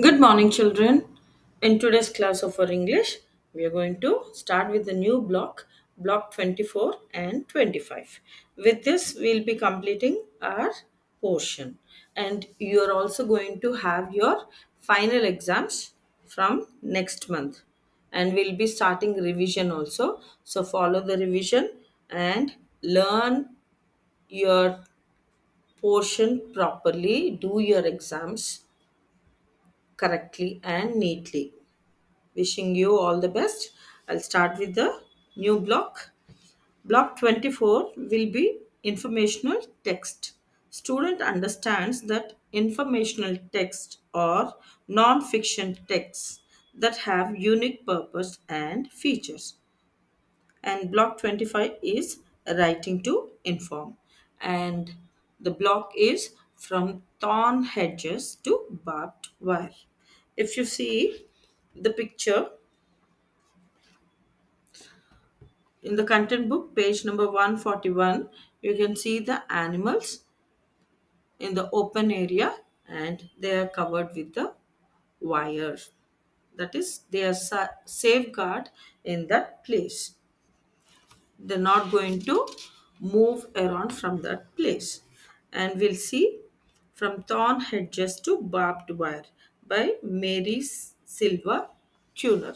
Good morning, children. In today's class of our English, we are going to start with the new block, block 24 and 25. With this, we'll be completing our portion. And you are also going to have your final exams from next month. And we'll be starting revision also. So, follow the revision and learn your portion properly, do your exams correctly and neatly. Wishing you all the best. I'll start with the new block. Block 24 will be informational text. Student understands that informational text or non-fiction texts that have unique purpose and features and block 25 is writing to inform and the block is from thorn hedges to barbed wire if you see the picture in the content book page number 141 you can see the animals in the open area and they are covered with the wire that is they are sa- safeguard in that place. They're not going to move around from that place. And we'll see From Thorn Hedges to Barbed Wire by Mary Silva Tuner.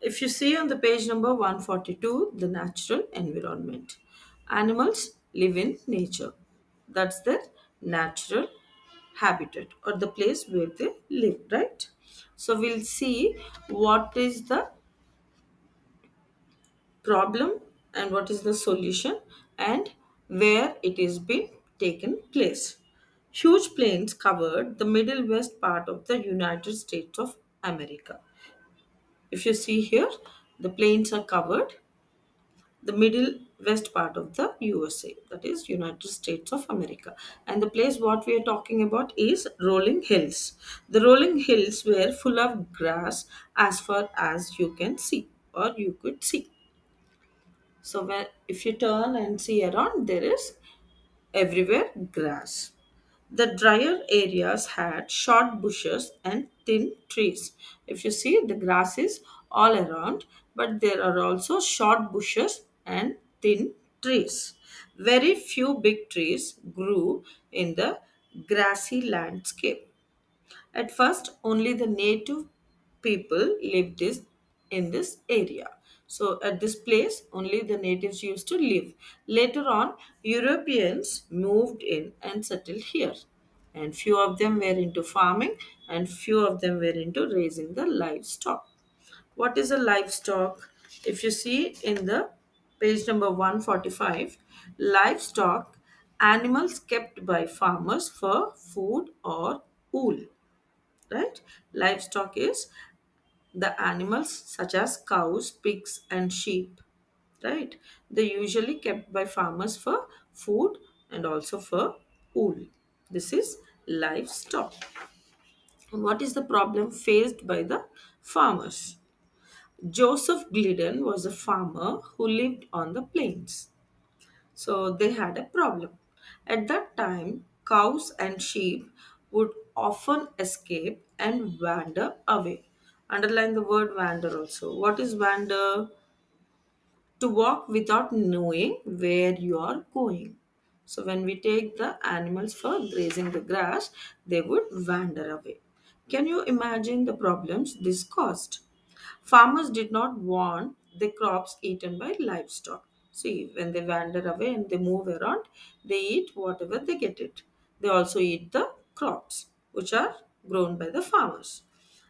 If you see on the page number 142, the natural environment. Animals live in nature. That's their natural habitat or the place where they live, right? So we'll see what is the problem and what is the solution and where it is been taken place. Huge plains covered the middle west part of the United States of America. If you see here, the plains are covered the middle west part of the USA, that is United States of America. And the place what we are talking about is rolling hills. The rolling hills were full of grass as far as you can see or you could see. So when if you turn and see around, there is everywhere grass. The drier areas had short bushes and thin trees. If you see, the grass is all around, but there are also short bushes and thin trees. Very few big trees grew in the grassy landscape. At first, only the native people lived this, in this area. So, at this place, only the natives used to live. Later on, Europeans moved in and settled here. And few of them were into farming, and few of them were into raising the livestock. What is a livestock? If you see in the page number 145, livestock animals kept by farmers for food or wool right livestock is the animals such as cows pigs and sheep right? They usually kept by farmers for food and also for wool. This is livestock. And what is the problem faced by the farmers? Joseph Glidden was a farmer who lived on the plains. So they had a problem. At that time, cows and sheep would often escape and wander away. Underline the word wander also. What is wander? To walk without knowing where you are going. So when we take the animals for grazing the grass, they would wander away. Can you imagine the problems this caused? Farmers did not want the crops eaten by livestock. See, when they wander away and they move around, they eat whatever they get it. They also eat the crops which are grown by the farmers.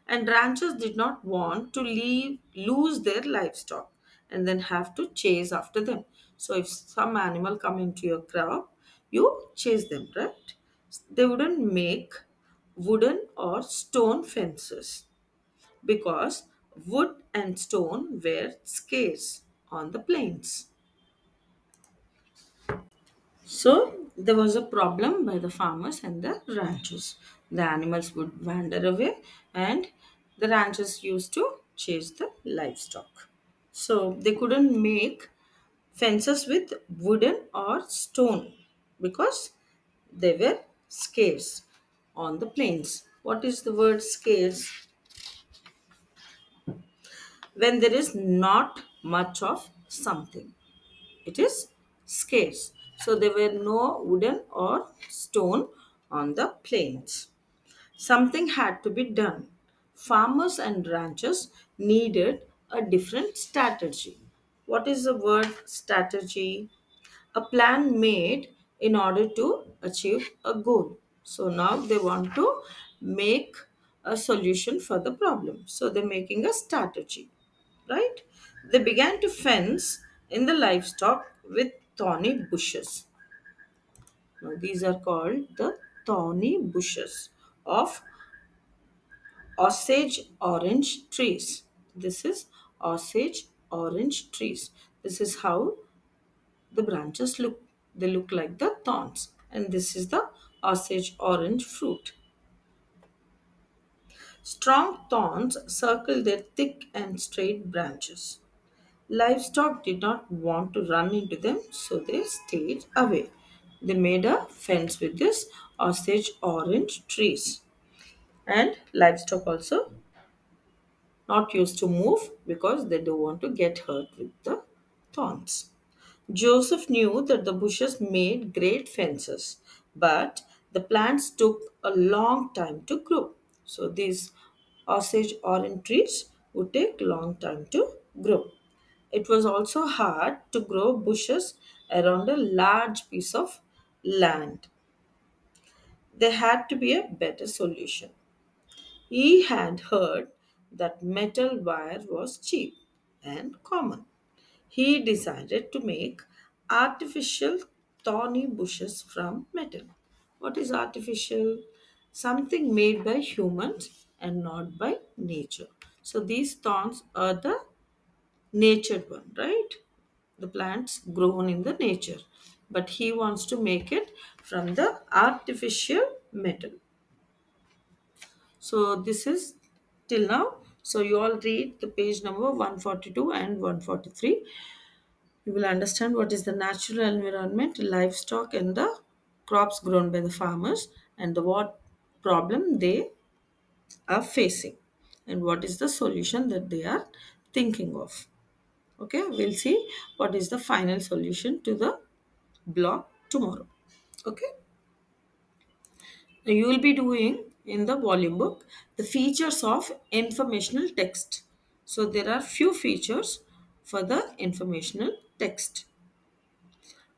And ranchers did not want to leave lose their livestock and then have to chase after them. So if some animal come into your crop, you chase them, right? They wouldn't make wooden or stone fences because wood and stone were scarce on the plains. So there was a problem by the farmers and the ranchers. The animals would wander away and the ranchers used to chase the livestock. So they couldn't make fences with wooden or stone because they were scarce on the plains. What is the word scarce? When there is not much of something, it is scarce. So there were no wooden or stone on the plains. Something had to be done. Farmers and ranchers needed a different strategy. What is the word strategy? A plan made in order to achieve a goal. So now they want to make a solution for the problem. So they're making a strategy, right? They began to fence in the livestock with thorny bushes. Now these are called the thorny bushes of Osage orange trees. This is Osage orange trees. This is how the branches look. They look like the thorns. And this is the Osage orange fruit. Strong thorns circle their thick and straight branches. Livestock did not want to run into them, so they stayed away. They made a fence with this Osage orange trees. And livestock also not used to move because they don't want to get hurt with the thorns. Joseph knew that the bushes made great fences, but the plants took a long time to grow. So these Osage orange trees would take long time to grow. It was also hard to grow bushes around a large piece of land. There had to be a better solution. He had heard that metal wire was cheap and common. He decided to make artificial thorny bushes from metal. What is artificial? Something made by humans and not by nature. So these thorns are the natured one, right? The plants grown in the nature. But he wants to make it from the artificial metal. So this is till now. So you all read the page number 142 and 143. You will understand what is the natural environment, livestock, and the crops grown by the farmers, and the what problem they are facing, and what is the solution that they are thinking of. Okay, we'll see what is the final solution to the block tomorrow. Okay. you will be doing in the volume book the features of informational text. So there are few features for the informational text.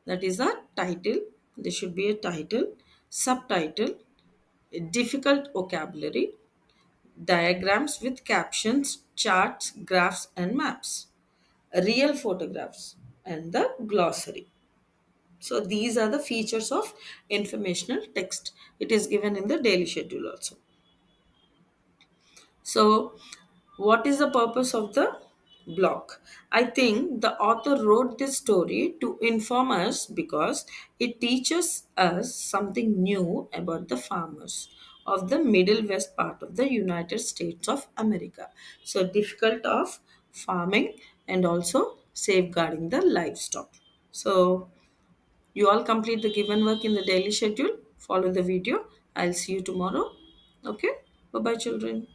That is a title. There should be a title subtitle difficult vocabulary diagrams with captions charts graphs and maps real photographs and the glossary so these are the features of informational text. It is given in the daily schedule also. So what is the purpose of the block? I think the author wrote this story to inform us because it teaches us something new about the farmers of the middle west part of the United States of America. So difficult of farming and also safeguarding the livestock. So you all complete the given work in the daily schedule. Follow the video. I'll see you tomorrow. Okay? Bye bye, children.